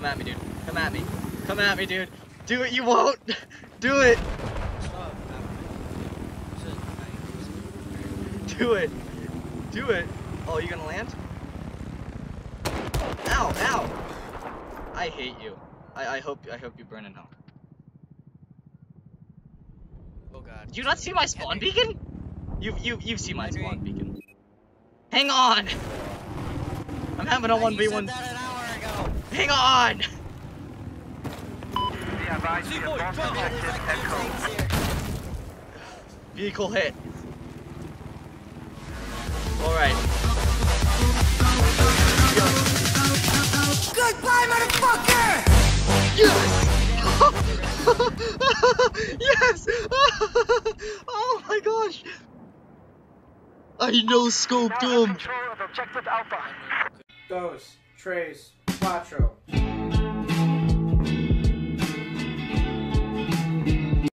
Come at me, dude. Come at me. Come at me, dude. Do it, you won't. Do it. Do it. Do it. Oh, you gonna land? Ow, ow. I hate you. I, I hope I hope you burn in hell. Oh god. Do you not see my spawn beacon? You you you've seen my spawn beacon. Hang on! I'm having a 1v1. Hang on. C-boy, drop it. There's like two tanks here. Vehicle hit. All right. Goodbye, motherfucker! Yes! yes! oh my gosh! I no scoped him. Dos, tres, cuatro.